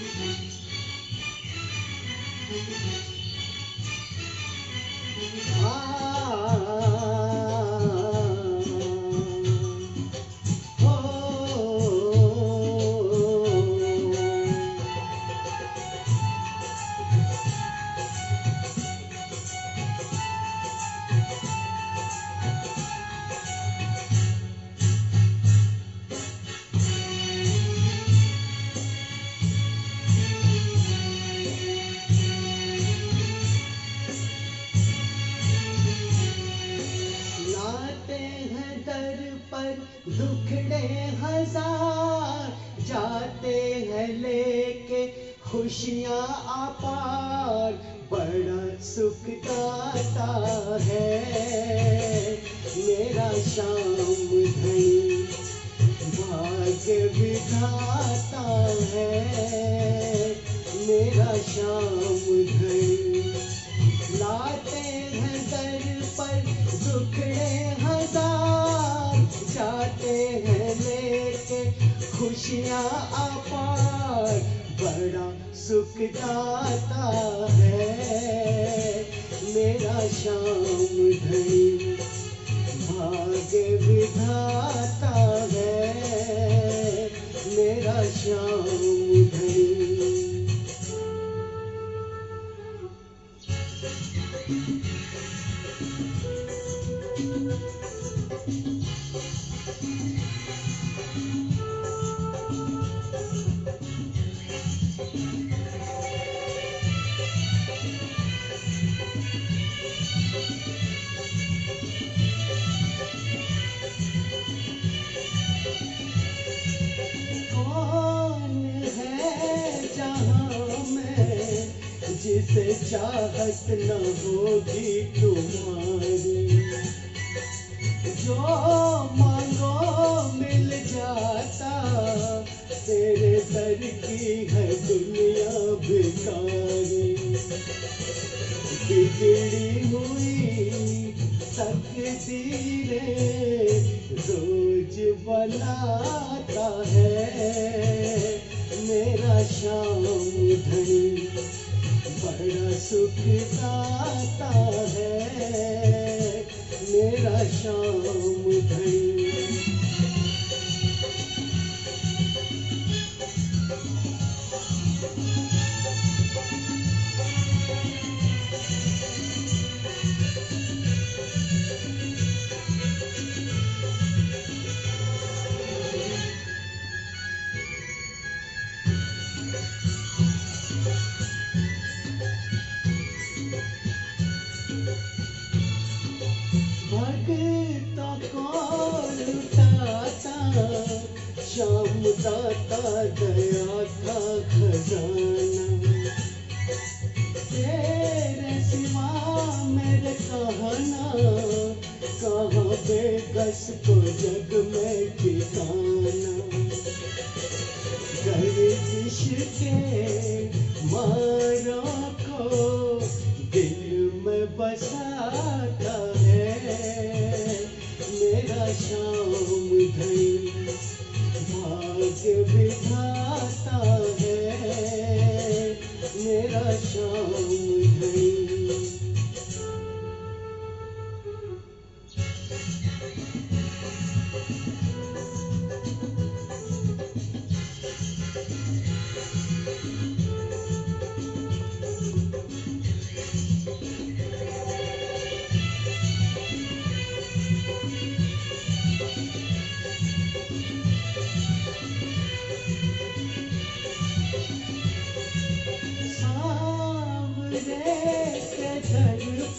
Thank you. दुखड़े हज़ार जाते हैं लेके, खुशियाँ अपार बड़ा सुख दाता है। मेरा शाम धनी भाग्य विधाता है। मेरा शाम धनी लाते हैं दर पर, दुखड़े जाते हैं लेके, खुशियाँ अपार, बड़ा सुख दाता है। मेरा शाम धनी भाग्य विधाता है। मेरा श्याम धनी। कौन जिसे चाहत न होगी तुम्हारी। जो मांगो मिल जाता, तेरे दर की है दुनिया भिखारी। बिगड़ी हुई तकदीरें रोज बनाता है, मेरा शाम धनी। बड़ा सुख दाता है मेरा शाम दाता दया का खजाना तेरे सिवा मेरे कहना कहाँ बेकस को जग में ठिकाना गर्दिश के मारों को दिल में बसाता है मेरा शाम धनी विधाता है मेरा शाम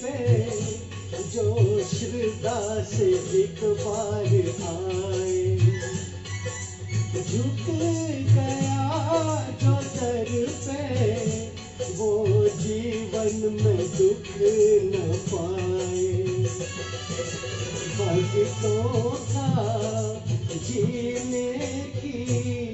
पे जो श्रद्धा से एक बार आए। झुक गया जो दर पे, वो जीवन में दुख न पाए। भक्तों का जीने की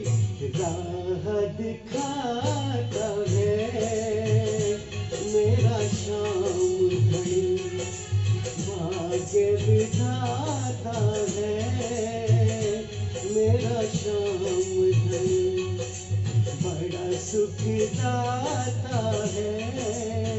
बड़ा सुख दाता है।